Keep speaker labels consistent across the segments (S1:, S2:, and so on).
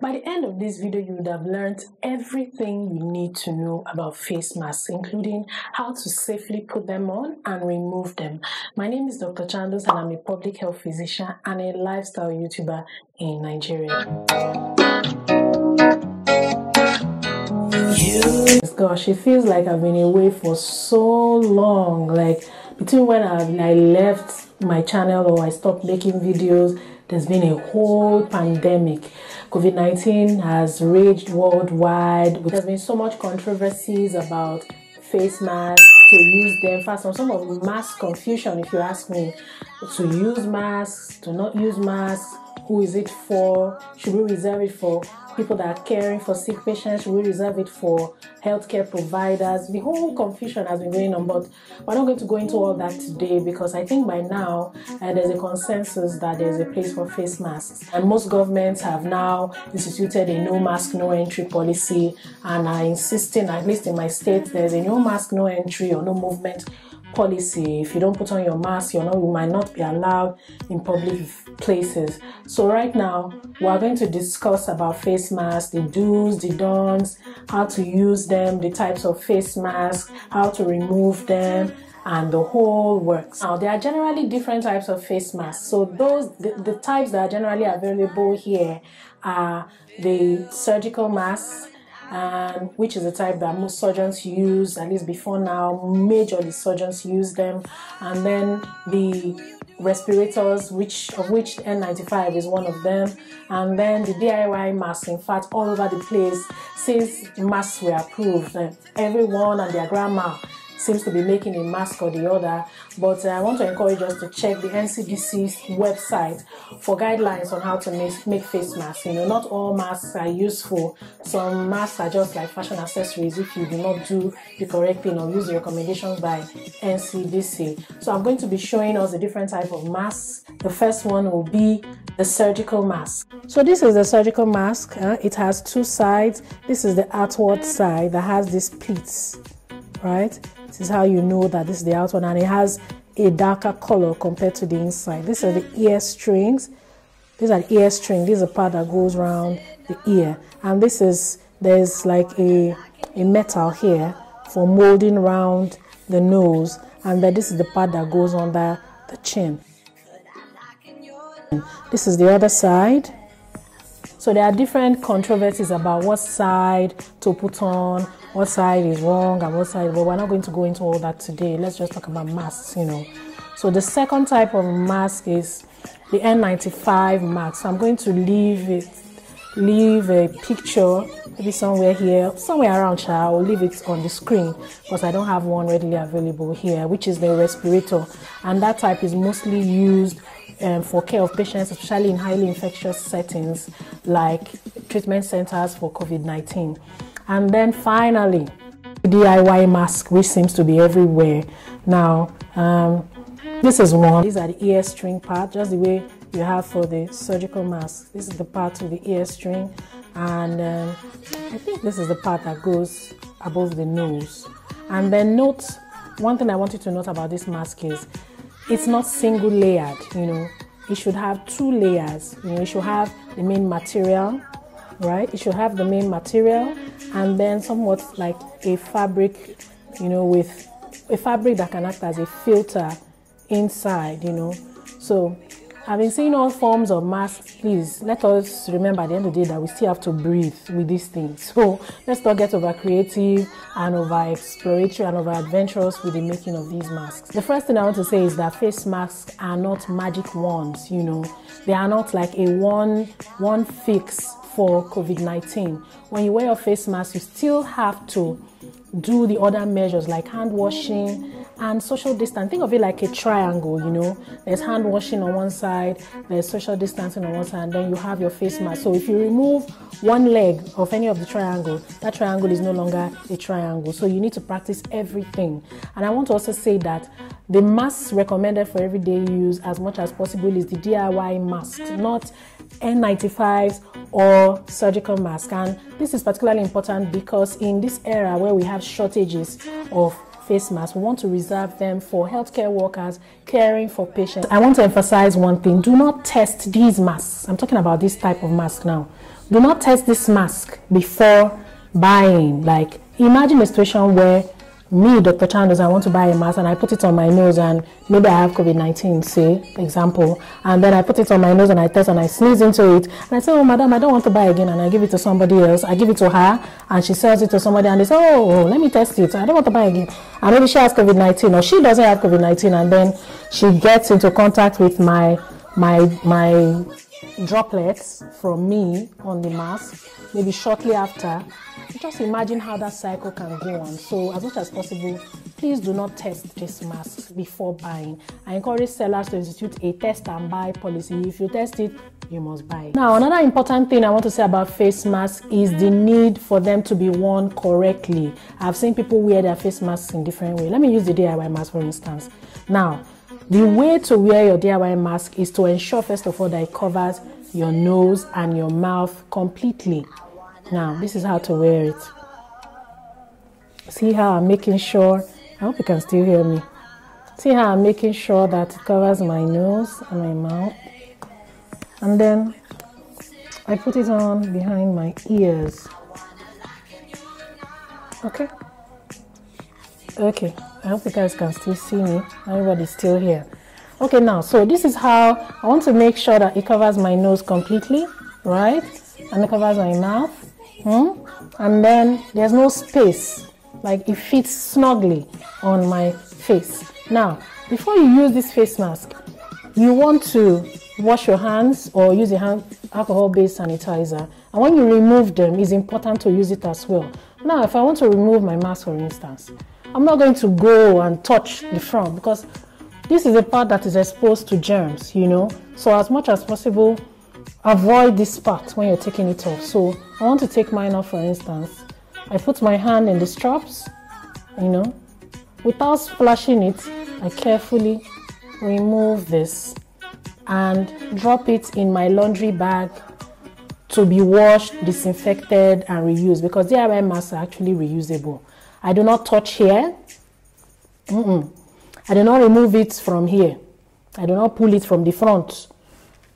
S1: By the end of this video, you would have learned everything you need to know about face masks, including how to safely put them on and remove them. My name is Dr. Chandus and I'm a public health physician and a lifestyle YouTuber in Nigeria. Gosh, it feels like I've been away for so long. Like between when I, I left my channel or I stopped making videos, there's been a whole pandemic. COVID 19 has raged worldwide. There's been so much controversies about face masks, to use them fast. Some, some of mass confusion, if you ask me, to use masks, to not use masks, who is it for? Should we reserve it for people that are caring for sick patients? Should we reserve it for healthcare providers? The whole confusion has been going on, but we're not going to go into all that today because I think by now uh, there's a consensus that there's a place for face masks. And most governments have now instituted a no mask, no entry policy and are insisting, at least in my state, there's a no mask, no entry or no movement policy. If you don't put on your mask, you know you might not be allowed in public places. So right now, we are going to discuss about face masks, the do's, the don'ts, how to use them, the types of face masks, how to remove them, and the whole works. Now, there are generally different types of face masks. So those, the, the types that are generally available here are the surgical masks, and which is the type that most surgeons use, at least before now, majorly surgeons use them. And then the respirators, which of which N95 is one of them, and then the DIY masks. In fact, all over the place, since masks were approved, eh, everyone and their grandma seems to be making a mask or the other. But uh, I want to encourage us to check the NCDC's website for guidelines on how to make, make face masks. You know, not all masks are useful. Some masks are just like fashion accessories if you do not do the correct thing or use the recommendations by NCDC. So I'm going to be showing us the different type of masks. The first one will be the surgical mask. So this is the surgical mask. Uh, it has two sides. This is the outward side that has these pleats, right? This is how you know that this is the outer one and it has a darker color compared to the inside. These are the ear strings. These are the ear string. This is the part that goes around the ear. And this is, there's like a, a metal here for molding around the nose. And then this is the part that goes under the chin. This is the other side. So there are different controversies about what side to put on, what side is wrong and what side, but we're not going to go into all that today. Let's just talk about masks, you know. So the second type of mask is the N95 mask. So I'm going to leave it, leave a picture, maybe somewhere here, somewhere around I will leave it on the screen because I don't have one readily available here, which is the respirator. And that type is mostly used um, for care of patients, especially in highly infectious settings like treatment centers for COVID 19. And then finally, DIY mask, which seems to be everywhere. Now, um, this is one. These are the ear string part, just the way you have for the surgical mask. This is the part of the ear string, and um, I think this is the part that goes above the nose. And then note, one thing I want you to note about this mask is it's not single layered, you know. It should have two layers. You know, it should have the main material right? It should have the main material and then somewhat like a fabric, you know, with a fabric that can act as a filter inside, you know. So having seen all forms of masks, please let us remember at the end of the day that we still have to breathe with these things. So let's not get over creative and over exploratory and over adventurous with the making of these masks. The first thing I want to say is that face masks are not magic wands, you know. They are not like a one one fix for COVID 19. When you wear your face mask, you still have to do the other measures like hand washing and social distance. Think of it like a triangle, you know. There's hand washing on one side, there's social distancing on one side, and then you have your face mask. So if you remove one leg of any of the triangle, that triangle is no longer a triangle. So you need to practice everything. And I want to also say that the mask recommended for everyday use as much as possible is the DIY mask, not N95s or surgical mask. And this is particularly important because in this era where we have shortages of face masks. We want to reserve them for healthcare workers caring for patients. I want to emphasize one thing do not test these masks. I'm talking about this type of mask now. do not test this mask before buying. Like, imagine a situation where me, Dr. Chandus, I want to buy a mask and I put it on my nose and maybe I have COVID 19, say, example, and then I put it on my nose and I test and I sneeze into it and I say, Oh, madam, I don't want to buy again, and I give it to somebody else. I give it to her and she sells it to somebody and they say, Oh, oh let me test it. I don't want to buy again. And maybe she has COVID 19 or she doesn't have COVID 19 and then she gets into contact with my my my droplets from me on the mask maybe shortly after. Just imagine how that cycle can go on. So as much as possible please do not test this mask before buying. I encourage sellers to institute a test and buy policy. If you test it you must buy. Now another important thing i want to say about face masks is the need for them to be worn correctly. I've seen people wear their face masks in different ways let me use the diy mask for instance. Now the way to wear your DIY mask is to ensure, first of all, that it covers your nose and your mouth completely. Now, this is how to wear it. See how I'm making sure, I hope you can still hear me. See how I'm making sure that it covers my nose and my mouth. And then I put it on behind my ears. Okay? Okay. I hope you guys can still see me. Everybody's still here. Okay, now, so this is how I want to make sure that it covers my nose completely, right? And it covers my mouth. Hmm? And then there's no space, like it fits snugly on my face. Now, before you use this face mask, you want to wash your hands or use a hand alcohol-based sanitizer. And when you remove them, it's important to use it as well. Now, if I want to remove my mask, for instance, I'm not going to go and touch the mm. front because this is a part that is exposed to germs, you know. So as much as possible, avoid this part when you're taking it off. So I want to take mine off, for instance. I put my hand in the straps, you know, without splashing it. I carefully remove this and drop it in my laundry bag to be washed, disinfected, and reused because DIY masks are actually reusable. I do not touch here. Mm-mm. I do not remove it from here. I do not pull it from the front.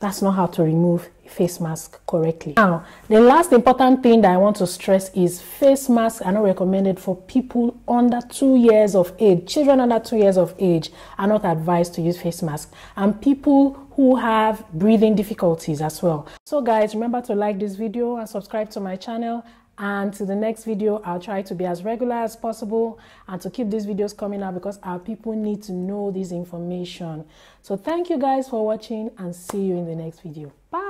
S1: That's not how to remove face mask correctly. Now, the last important thing that I want to stress is face masks are not recommended for people under two years of age. Children under two years of age are not advised to use face masks, and people who have breathing difficulties as well. So, guys, remember to like this video and subscribe to my channel and to the next video i'll try to be as regular as possible and to keep these videos coming out because our people need to know this information. So thank you guys for watching and see you in the next video. Bye